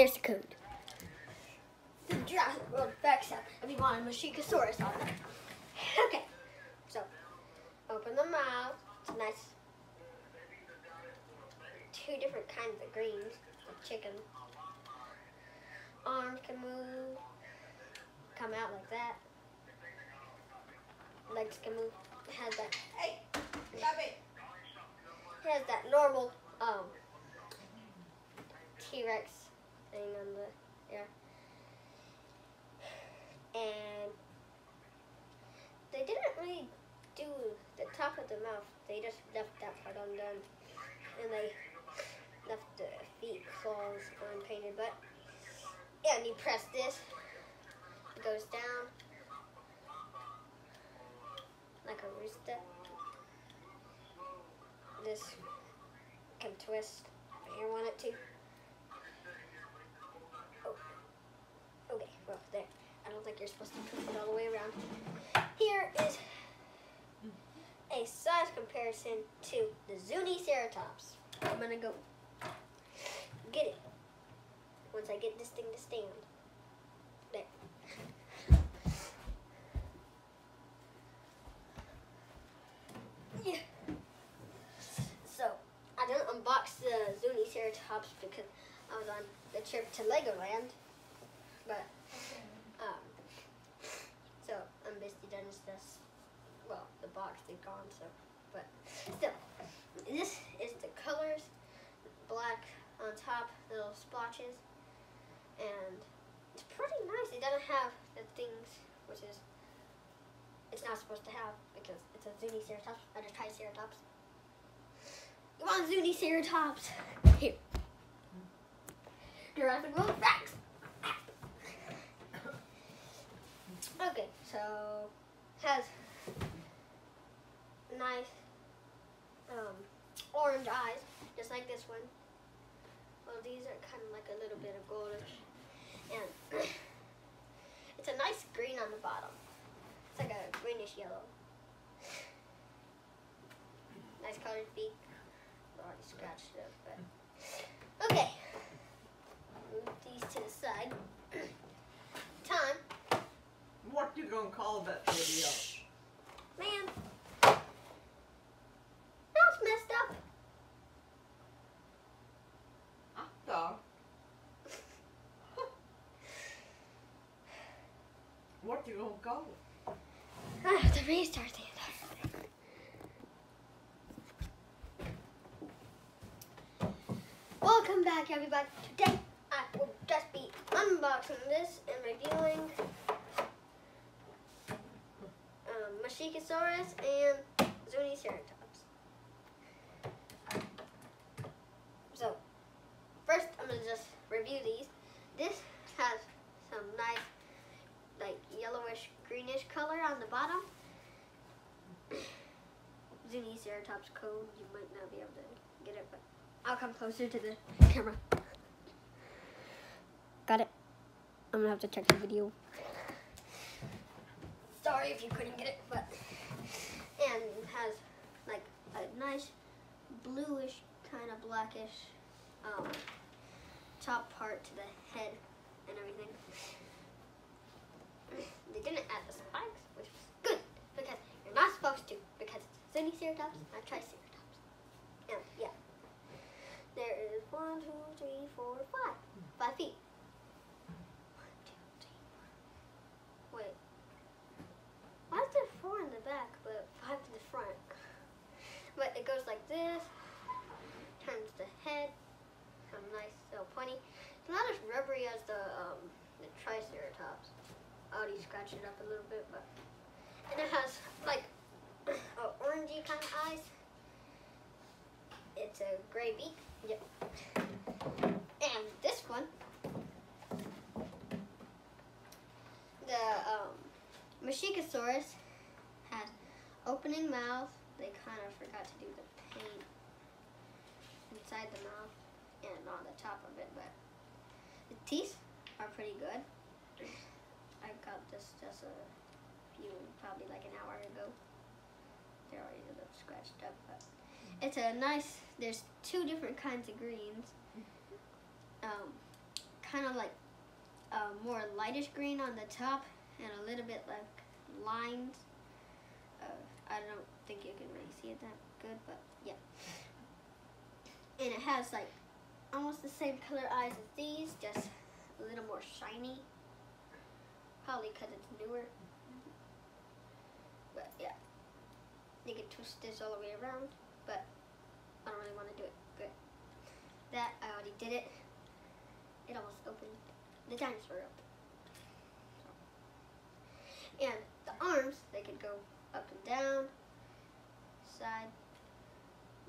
There's the code. The Jurassic World out if you want a Mashikasaurus on there. Okay, so open the mouth. It's nice. Two different kinds of greens. The chicken. Arms can move. Come out like that. Legs can move. It has that. Hey, stop it. It has that normal um T-Rex thing on the yeah. And they didn't really do the top of the mouth. They just left that part undone. And they left the feet, claws unpainted. But yeah, and you press this, it goes down like a rooster. This can twist if you want it to. Think you're supposed to twist it all the way around. Here is a size comparison to the Zuniceratops. I'm gonna go get it once I get this thing to stand. There. Yeah. So, I didn't unbox the Zuniceratops because I was on the trip to Legoland. But, um, so I'm busy done with Well, the box is gone, so, but still. This is the colors. Black on top, little splotches. And it's pretty nice. It doesn't have the things, which is, it's not supposed to have because it's a Zuniceratops. I just tried Ceratops. You want Zuniceratops? Here. Jurassic World facts. Okay, so has nice um, orange eyes, just like this one. Well, these are kind of like a little bit of goldish, and it's a nice green on the bottom. It's like a greenish yellow. Nice colored beak. I Already scratched it but okay. Move these to the side. What you gonna call that video? Man. That's messed up. I thought. What you gonna call it? Ah, I have to restart the entire thing. Welcome back, everybody. Today I will just be unboxing this and reviewing um, and Zuniceratops. So, first I'm gonna just review these. This has some nice, like yellowish greenish color on the bottom. Zuniceratops code. You might not be able to get it, but I'll come closer to the camera. Got it. I'm gonna have to check the video. Sorry if you couldn't get it, but and has like a nice bluish kind of blackish um, top part to the head and everything. They didn't add the spikes, which was good because you're not supposed to because it's Zuniceratops, not Triceratops. And yeah. There is one, two, three, four, five. Five feet. One, two, three, four. Wait. Why is there four in the back but five in the front? But it goes like this. Turns the head. Some nice little pointy. It's not as rubbery as the um the Triceratops. I already scratched it up a little bit, but and it has like a orangey kind of eyes. It's a gray beak. Yep. And this one, the um, has opening mouth. They kind of forgot to do inside the mouth and on the top of it, but the teeth are pretty good. I got this just a few, probably like an hour ago. They're already a little scratched up, but it's a nice. There's two different kinds of greens. Um, kind of like uh, more lightish green on the top and a little bit like lines. Uh, I don't think you can really see it that good, but yeah. And it has like almost the same color eyes as these, just a little more shiny. Probably because it's newer. But yeah, you can twist this all the way around, but I don't really want to do it. Good. That, I already did it. It almost opened the dinosaur up. And the arms, they could go up and down, side,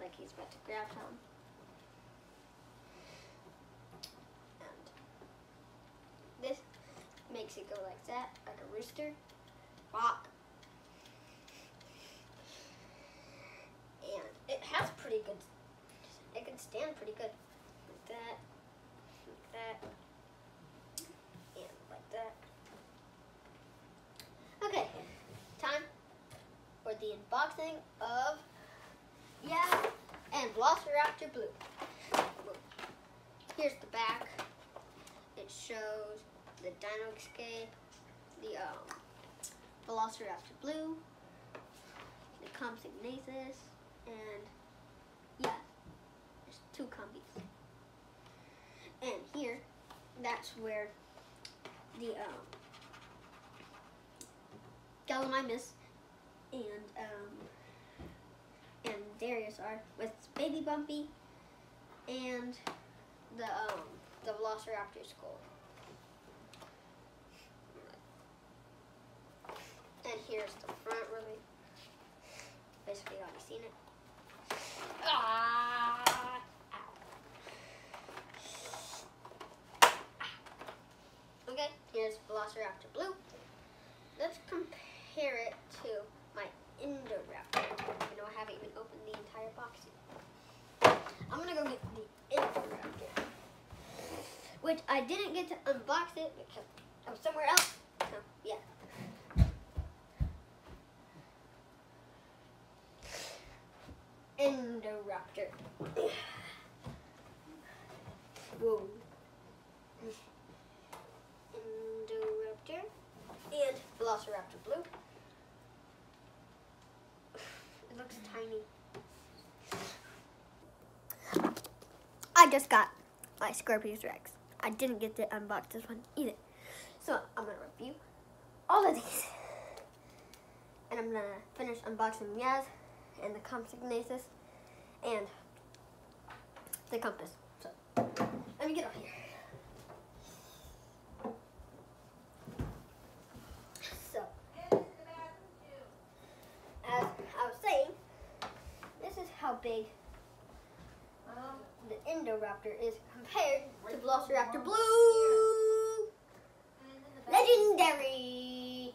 like he's about to grab some. And this makes it go like that, like a rooster. Bop. And it has pretty good, it can stand pretty good. Like that, like that, and like that. Okay, time for the unboxing of yeah and Velociraptor Blue. Here's the back. It shows the Dino Escape, the um, Velociraptor Blue, the Compsognathus, and yeah, there's two compies. And here, that's where the um, Gallimimus and um, and Darius are with Baby Bumpy and the um, the Velociraptor skull. And here's the front really. Basically you already seen it. Ah! Ow. Okay, here's Velociraptor Blue. Let's compare it to my Indoraptor. You know, I haven't even opened the entire box yet. I'm gonna go get the Indoraptor. Which I didn't get to unbox it because I was somewhere else. So, yeah. Whoa. Indoraptor and Velociraptor Blue. It looks tiny. I just got my Scorpius Rex. I didn't get to unbox this one either. So I'm gonna review all of these. And I'm gonna finish unboxing Yaz and the Compsognathus and the compass. So let me get up here. So as I was saying, this is how big the Indoraptor is compared to Velociraptor Blue. Legendary.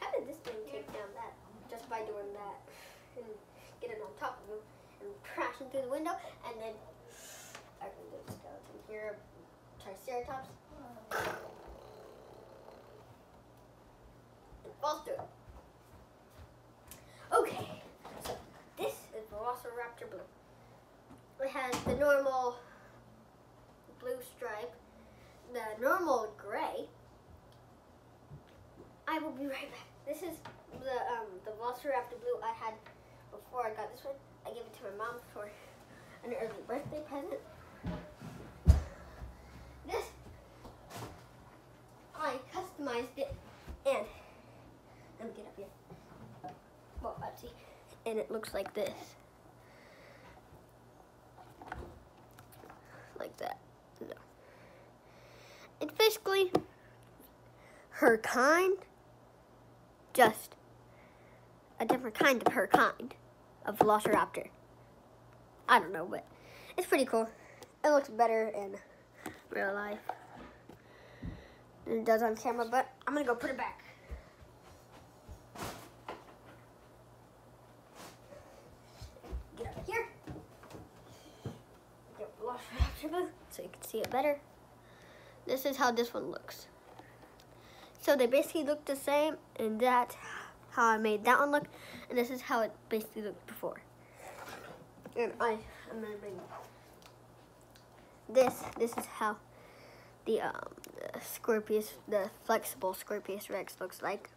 How did this thing take down that? Just by doing that and getting on top of him and crashing through the window and then I can do the skeleton here, Triceratops. And falls through. Okay, so this is Velociraptor Blue. It has the normal blue stripe, the normal gray. I will be right back. This is the um, the Velociraptor Blue I had before I got this one. I gave it to my mom for an early birthday present. This I customized it and let me get up here. Well, let's see. And it looks like this. Like that. No. It's basically her kind, just a different kind of her kind of Velociraptor. I don't know, but it's pretty cool. It looks better in real life than it does on camera, but I'm gonna go put it back. Get up here. Get So you can see it better. This is how this one looks. So they basically look the same, and that's how I made that one look, and this is how it basically looked before. And I, I'm gonna bring this this is how the um the Scorpius the flexible Scorpius Rex looks like.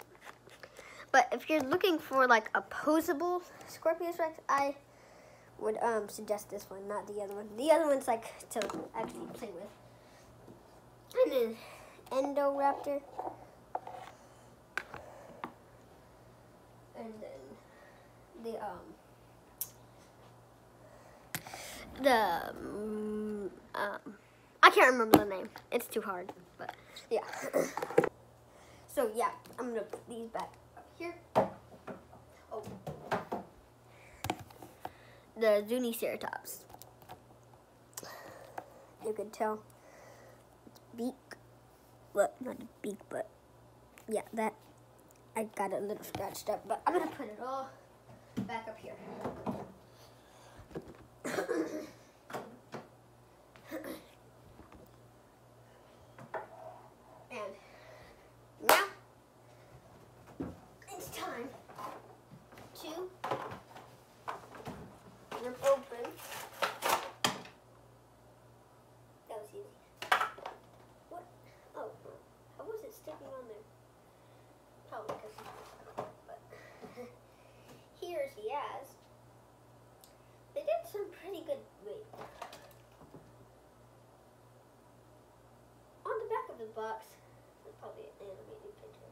But if you're looking for like a posable Scorpius Rex, I would um suggest this one, not the other one. The other one's like to actually play with. And then Indoraptor. And then the um the um, um I can't remember the name. It's too hard, but yeah. so yeah, I'm gonna put these back up here. Oh, the Zuniceratops. You can tell its beak. Well, not a beak, but yeah, that I got it a little scratched up. But I'm gonna put it all back up here. and now it's time to rip open. That was easy. What? Oh, how was it sticking on there? Probably because. But here's Yaz. They did some pretty good. Wait. On the back of the box, there's probably an animated picture.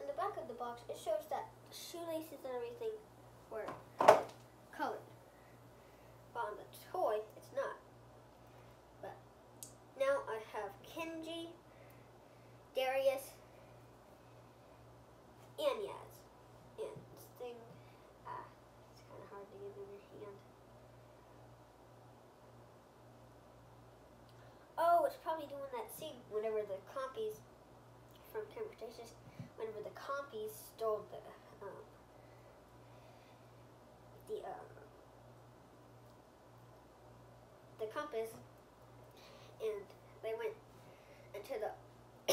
On the back of the box, it shows that shoelaces and everything were colored. But on the toy, it's not. But now I have Kenji, Darius, and Yaz. And Sting. Ah, it's kind of hard to get in your hand. Oh, it's probably doing that scene whenever the compies from Camp Cretaceous, whenever the compies stole the um, the um, the compass, and they went into the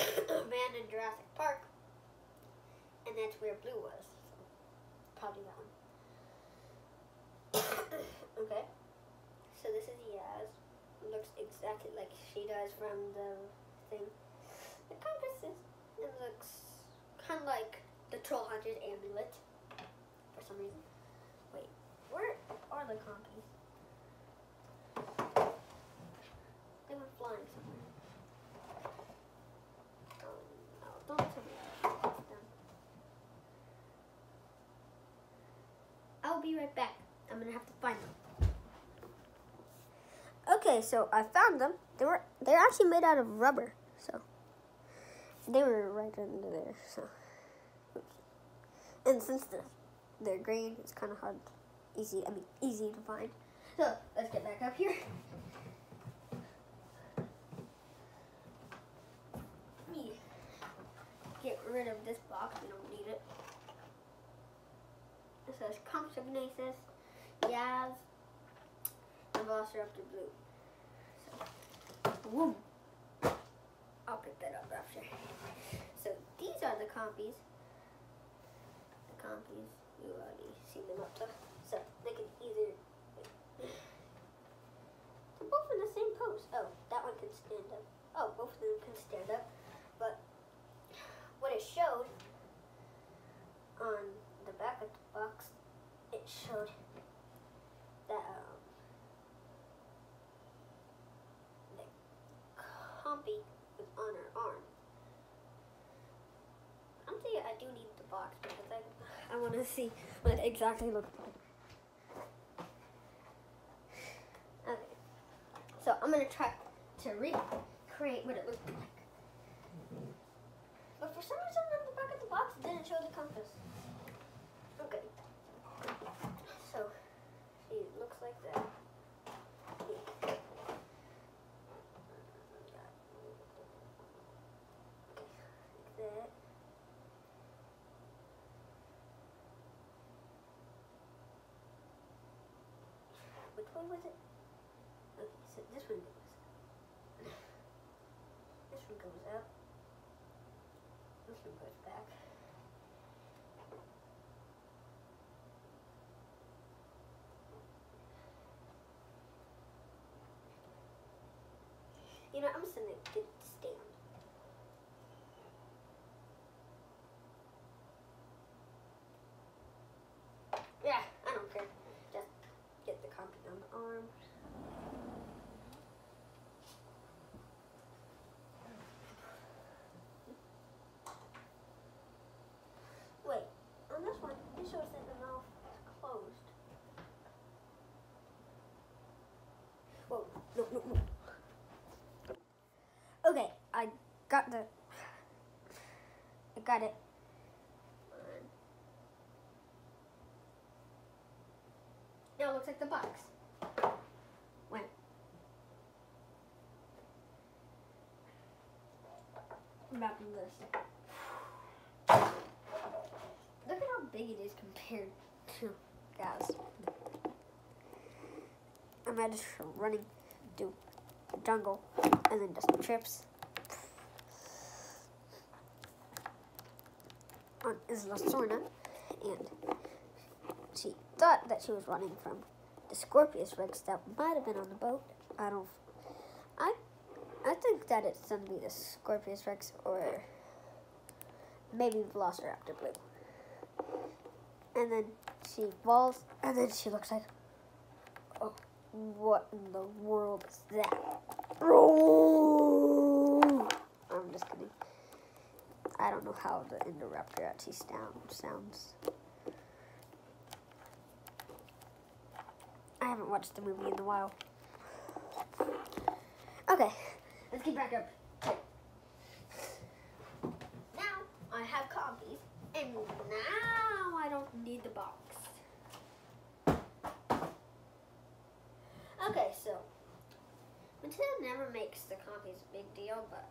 abandoned Jurassic Park, and that's where Blue was. So, probably that one. okay. So this is Yaz. Looks exactly like she does from the thing. The compass is, it looks kind of like the Troll Hunter's amulet for some reason. Wait, where are the compies? They went flying somewhere. Oh no, don't tell me. I'll be right back. I'm gonna have to find them. Okay, so I found them. They were they're actually made out of rubber, so they were right under there. So. And since the they're green, it's kind of hard, easy. I mean, easy to find. So let's get back up here. Get rid of this box. We don't need it. It says Compsognathus, Yaz, and Velociraptor Blue. So, boom. I'll pick that up after. So these are the compies. You already seen them up top. So they can either. They're both in the same pose. Oh, that one can stand up. Oh, both of them can stand up. But what it showed on the back of the box, it showed that um, the compy was on her arm. I'm thinking I do need the box because I, I want to see what it exactly looks like. Okay, so I'm gonna try to recreate what it looked like. But for some reason on the back of the box it didn't show the compass. Okay. So, see, it looks like that. Yeah. Okay, like that. It? Okay, so this one goes. This one goes up. This one goes back. You know, I'm just gonna get it stand. Yeah, I don't care. Just get the compy on the arm. Wait, on this one, it shows that the mouth is closed. Whoa, no, no, no. Okay, I got the. I got it. Now it looks like the box. When? Wrapping this. Look at how big it is compared to guys. I'm just running through the jungle and then just trips on Isla Sorna and she thought that she was running from the Scorpius Rex that might have been on the boat. I don't I I think that it's gonna be the Scorpius Rex or maybe Velociraptor Blue. And then she falls and then she looks like Oh what in the world is that? Oh! I'm just kidding. I don't know how the Indoraptor actually sound, sounds. I haven't watched the movie in a while. Okay, let's get back up. Now I have compies, and now I don't need the box. Okay, so Mattel never makes the compies a big deal, but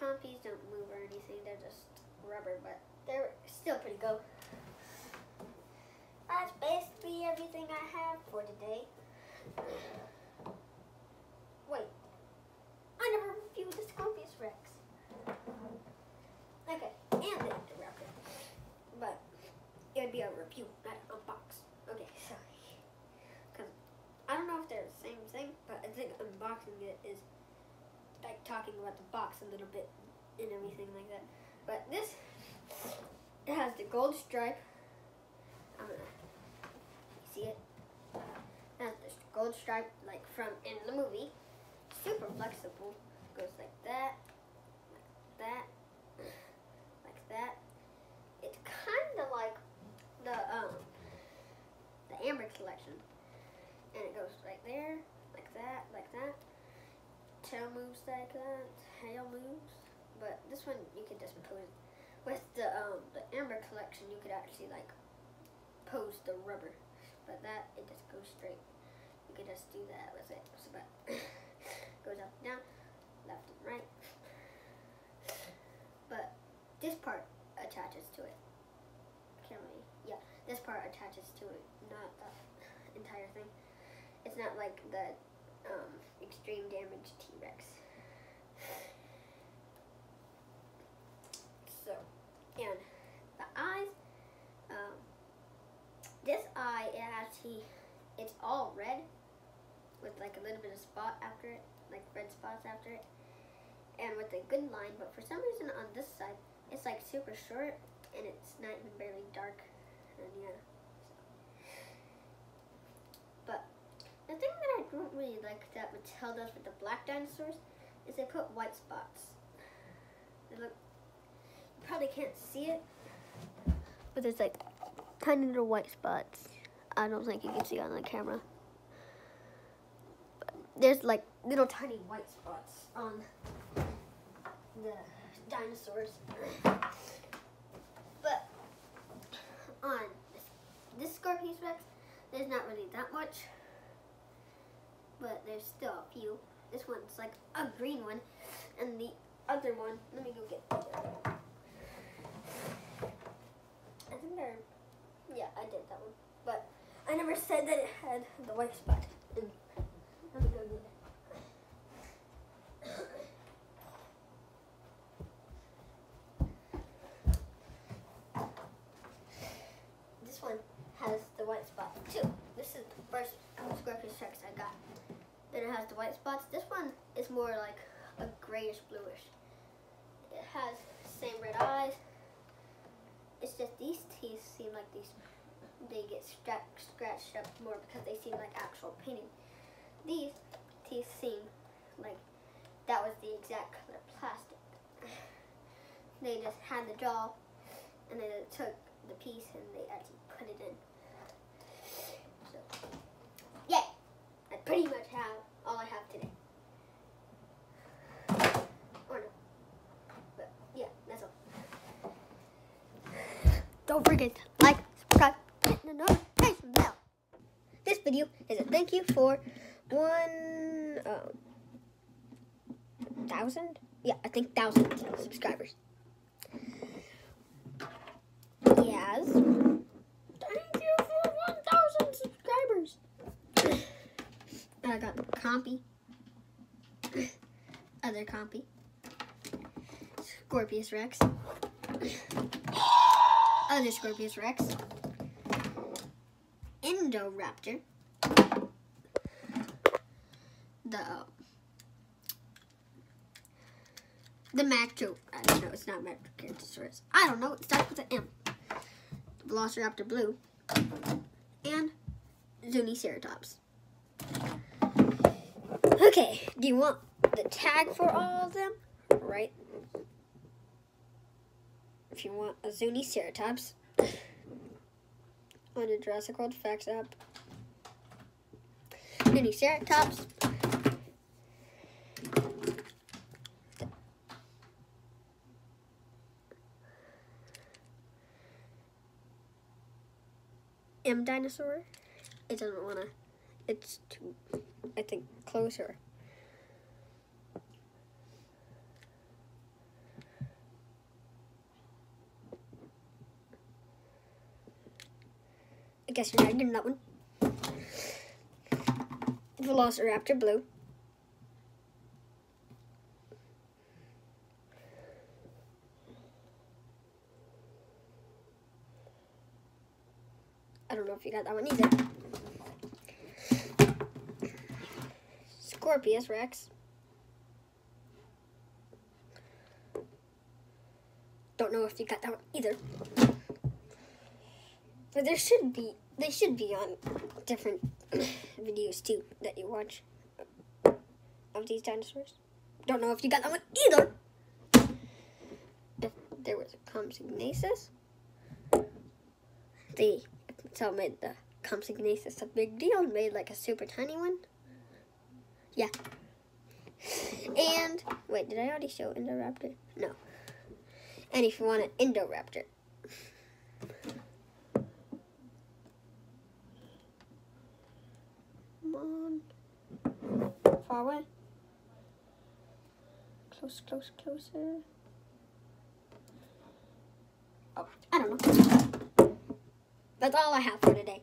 compies don't move or anything. They're just rubber, but they're still pretty good. That's basically everything I have for today. Wait, I never reviewed the Scorpius Rex. Okay, and the Interruptor. But it would be a review, not an unbox. Okay, so because I don't know if they're the same thing, but I think unboxing it is like talking about the box a little bit and everything like that. But this it has the gold stripe. I'm gonna see it. It has the gold stripe like from in the movie. Super flexible. Goes like that, like that, like that. It's kind of like the um the Amber collection, and it goes right there, like that, like that. Tail moves like that. Tail moves, but this one you could just pose. With the um the Amber collection, you could actually like pose the rubber, but that it just goes straight. You could just do that with it. So, but goes up and down, left and right. But this part attaches to it. Can we? yeah, this part attaches to it, not the entire thing. It's not like the um, extreme damage T-Rex. So, and the eyes, um, this eye, it actually, it's all red with like a little bit of spot after it, like red spots after it, and with a good line. But for some reason on this side, it's like super short and it's not even barely dark. And yeah. But the thing that don't really like that Mattel does with the black dinosaurs is they put white spots. They look, you probably can't see it, but there's like tiny little white spots. I don't think you can see on the camera. But there's like little tiny white spots on the dinosaurs. But on this, this Scorpius Rex, there's not really that much. But there's still a few. This one's like a green one. And the other one, let me go get the other one. I think they're, yeah, I did that one. But I never said that it had the white spot. Let me go get. This one has the white spot too. This is the first Scorpius Rex I got. Then it has the white spots. This one is more like a grayish bluish. It has same red eyes. It's just these teeth seem like these they get scratched up more because they seem like actual painting. These teeth seem like that was the exact color plastic. They just had the jaw and then it took the piece and they actually put it in. So, yeah, I pretty much have all I have today. Or no, but yeah, that's all. Don't forget to like, subscribe, hit the notification bell. This video is a thank you for one um, thousand. Yeah, I think thousand subscribers. Yes. Thank you for 1,000 subscribers. I got Compy. Other Compy. Scorpius Rex. Other Scorpius Rex. Indoraptor. The the Macro. I don't know. It's not Macroceratosaurus. I don't know. It starts with an M. The Velociraptor Blue, and Zuniceratops. Okay, do you want the tag for all of them? Right. If you want a Zuniceratops, on the Jurassic World Facts app, Zuniceratops. M dinosaur. It doesn't wanna. It's too. I think closer. Guess you're not getting that one. Velociraptor blue. I don't know if you got that one either. Scorpius Rex. Don't know if you got that one either. But there should be, they should be on different videos too that you watch of these dinosaurs. Don't know if you got that one either. If there was a Compsognathus, they so made the Compsognathus a big deal and made like a super tiny one. Yeah. And wait, did I already show Indoraptor? No. And if you want an Indoraptor. Come on. Far away. Close, close, closer. Oh, I don't know. That's all I have for today.